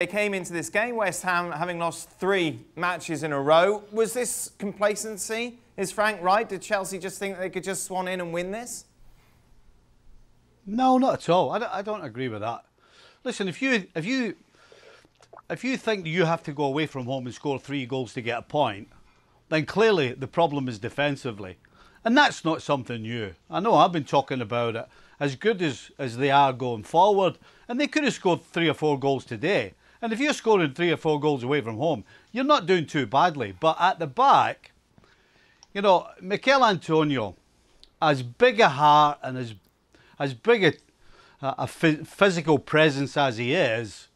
They came into this game, West Ham having lost three matches in a row. Was this complacency? Is Frank right? Did Chelsea just think they could just swan in and win this? No, not at all. I don't, I don't agree with that. Listen, if you if you if you think you have to go away from home and score three goals to get a point, then clearly the problem is defensively. And that's not something new. I know I've been talking about it. As good as, as they are going forward, and they could have scored three or four goals today. And if you're scoring three or four goals away from home, you're not doing too badly. But at the back, you know, Michail Antonio, as big a heart and as as big a, a physical presence as he is,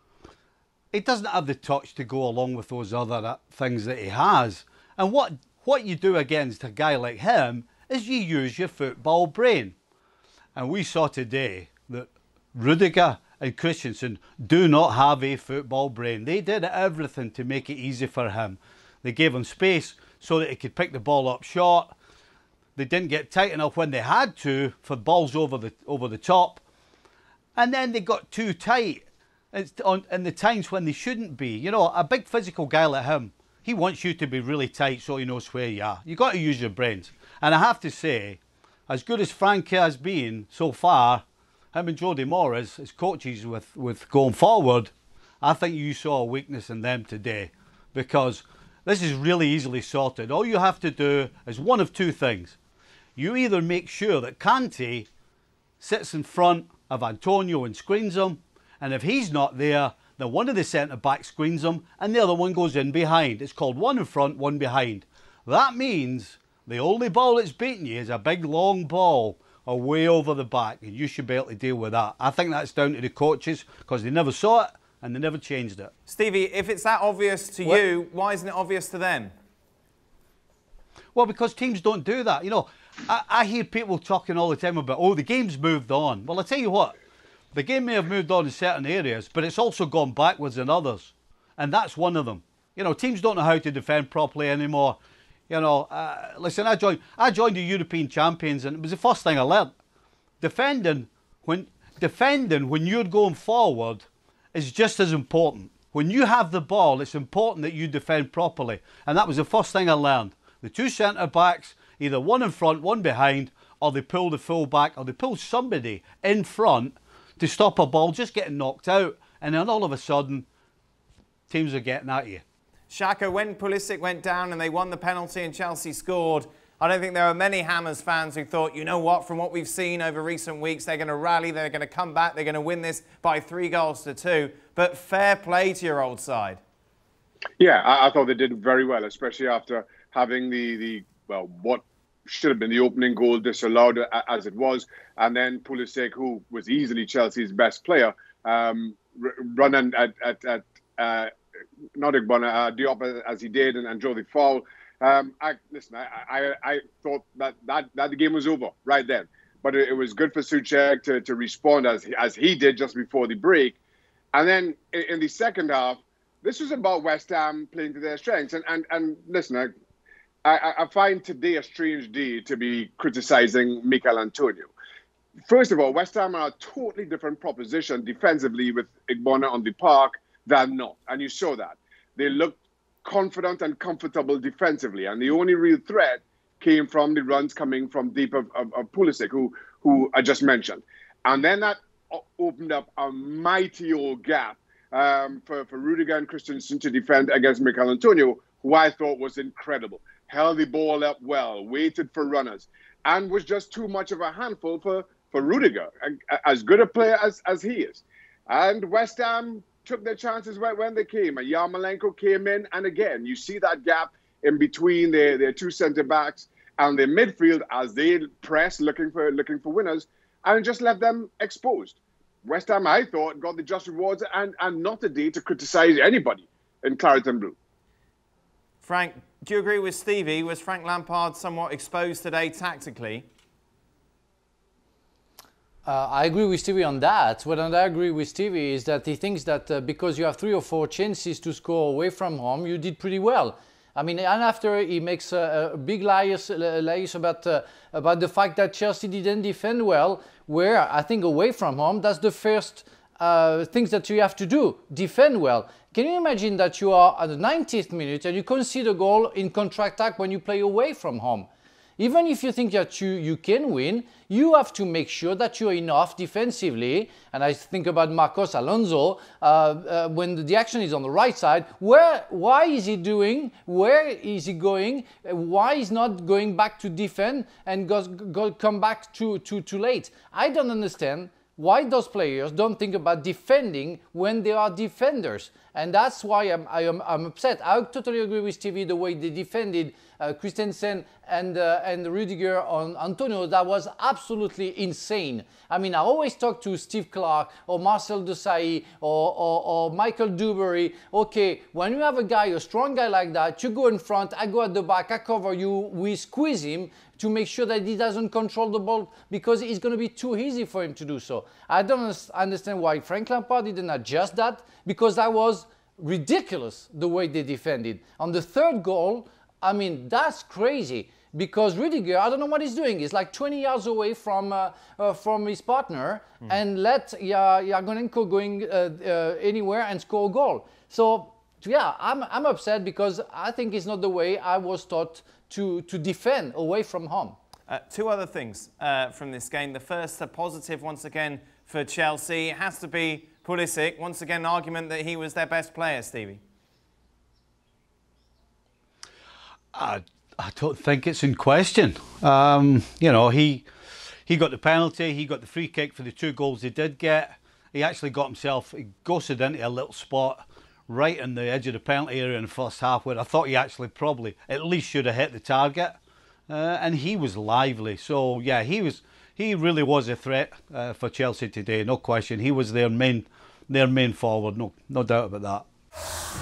he doesn't have the touch to go along with those other uh, things that he has. And what what you do against a guy like him is you use your football brain. And we saw today that Rudiger and Christensen do not have a football brain. They did everything to make it easy for him. They gave him space so that he could pick the ball up short. They didn't get tight enough when they had to for balls over the over the top. And then they got too tight on, in the times when they shouldn't be. You know, a big physical guy like him, he wants you to be really tight so he knows where you are. you got to use your brains. And I have to say, as good as Frankie has been so far, him and Jody Morris as coaches with, with going forward, I think you saw a weakness in them today because this is really easily sorted. All you have to do is one of two things. You either make sure that Kante sits in front of Antonio and screens him, and if he's not there, then one of the centre backs screens him and the other one goes in behind. It's called one in front, one behind. That means the only ball that's beating you is a big long ball away over the back, and you should be able to deal with that. I think that's down to the coaches because they never saw it and they never changed it. Stevie, if it's that obvious to what? you, why isn't it obvious to them? Well, because teams don't do that. You know, I, I hear people talking all the time about, oh, the game's moved on. Well, I tell you what, the game may have moved on in certain areas, but it's also gone backwards in others. And that's one of them. You know, teams don't know how to defend properly anymore. You know, uh, listen, I joined, I joined the European champions, and it was the first thing I learned. Defending when defending when you're going forward is just as important. When you have the ball, it's important that you defend properly, and that was the first thing I learned. The two centre backs, either one in front, one behind, or they pull the full back, or they pull somebody in front to stop a ball just getting knocked out, and then all of a sudden, teams are getting at you. Shaka, when Pulisic went down and they won the penalty and Chelsea scored, I don't think there are many Hammers fans who thought, you know what, from what we've seen over recent weeks, they're going to rally, they're going to come back, they're going to win this by three goals to two. But fair play to your old side. Yeah, I, I thought they did very well, especially after having the, the well, what should have been the opening goal disallowed as it was. And then Pulisic, who was easily Chelsea's best player, um, running at, at, at uh, not Ogbonna, uh, Diop as he did and, and the foul. Um, I listen. I, I, I thought that, that that the game was over right then, but it, it was good for Soucek to, to respond as as he did just before the break, and then in, in the second half, this was about West Ham playing to their strengths. And and and listen, I, I, I find today a strange day to be criticizing Michail Antonio. First of all, West Ham are a totally different proposition defensively with Ogbonna on the park than not. And you saw that. They looked confident and comfortable defensively. And the only real threat came from the runs coming from deep of, of, of Pulisic, who, who I just mentioned. And then that opened up a mighty old gap um, for, for Rudiger and Christensen to defend against Michail Antonio, who I thought was incredible held the ball up well, waited for runners, and was just too much of a handful for, for Rudiger, as good a player as, as he is. And West Ham took their chances right when they came. And Yarmolenko came in, and again, you see that gap in between their, their two centre backs and their midfield as they press looking for looking for winners, and just left them exposed. West Ham, I thought, got the just rewards and, and not a day to criticise anybody in Claret and Blue. Frank, do you agree with Stevie? Was Frank Lampard somewhat exposed today tactically? Uh, I agree with Stevie on that. What I agree with Stevie is that he thinks that uh, because you have three or four chances to score away from home, you did pretty well. I mean, and after he makes a, a big lies, lies about uh, about the fact that Chelsea didn't defend well, where I think away from home, that's the first uh, things that you have to do. Defend well. Can you imagine that you are at the 90th minute and you concede a goal in contre-attack when you play away from home? Even if you think that you, you can win, you have to make sure that you're enough defensively. And I think about Marcos Alonso uh, uh, when the, action is on the right side. Where, why is he doing? Where is he going? Why is not going back to defend and goes, go, come back too, too, too late? I don't understand why those players don't think about defending when they are defenders. And that's why I'm, I am, I'm upset. I totally agree with Stevie the way they defended uh, Christensen and, uh, and Rudiger on Antonio. That was absolutely insane. I mean, I always talk to Steve Clarke or Marcel Desailly or, or, or Michael Duberry. Okay, when you have a guy, a strong guy like that, you go in front, I go at the back, I cover you, we squeeze him to make sure that he doesn't control the ball because it's going to be too easy for him to do so. I don't understand why Frank Lampard didn't adjust that because that was ridiculous the way they defended. On the third goal, I mean, that's crazy because Rudiger, I don't know what he's doing. He's like 20 yards away from uh, uh, from his partner mm. and let Yarmolenko going uh, uh, anywhere and score a goal. So yeah, I'm, I'm upset because I think it's not the way I was taught to, to defend away from home. Uh, two other things uh, from this game. The first, a positive once again for Chelsea. It has to be Pulisic. Once again, an argument that he was their best player, Stevie. I, I don't think it's in question. Um, you know, he he got the penalty, he got the free kick for the two goals he did get. He actually got himself, he ghosted into a little spot right in the edge of the penalty area in the first half where I thought he actually probably at least should have hit the target. Uh, and he was lively. So yeah, he was he really was a threat uh, for Chelsea today, no question. He was their main their main forward, no no doubt about that.